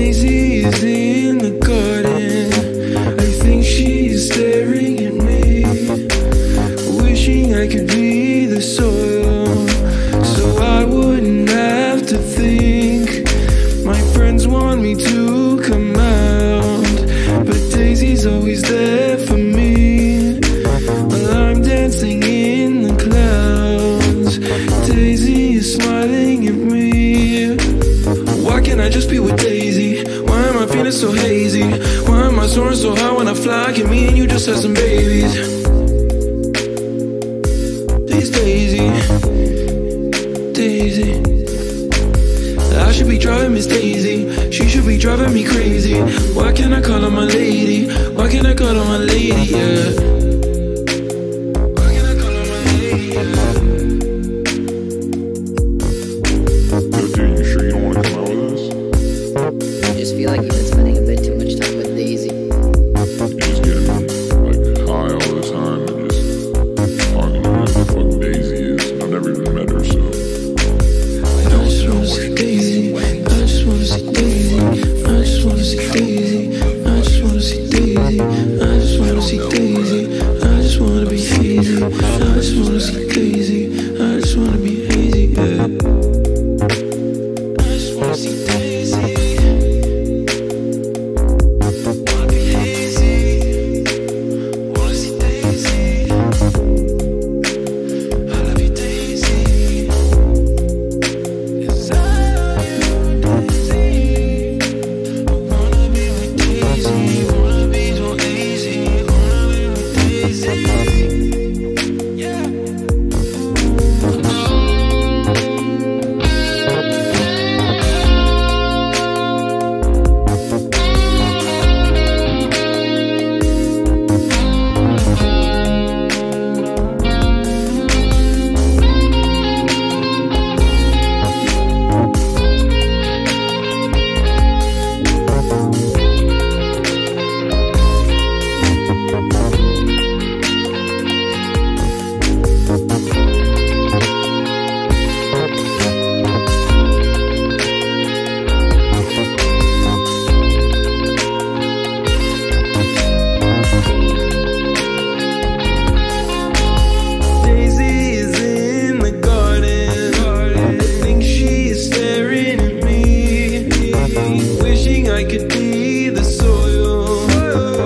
is in the garden. I think she's staring at me, wishing I could be the soil, so I wouldn't have to think. My friends want me to I just be with Daisy? Why am I feeling so hazy? Why am I soaring so high when I fly? Can me and you just have some babies? Please, Daisy, Daisy. I should be driving Miss Daisy. She should be driving me crazy. Why can't I call her my lady? Why can't I call her my lady? Yeah. Just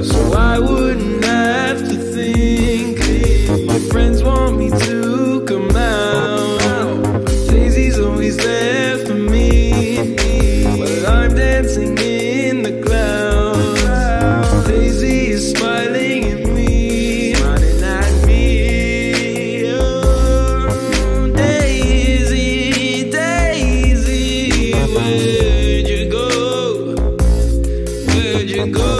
girl, so I wouldn't have to think. My friends want me to come out. Daisy's always there for me, while I'm dancing in the clouds. Daisy is smiling at me, smiling at me. Oh, Daisy, Daisy, where'd you go? Where'd you go?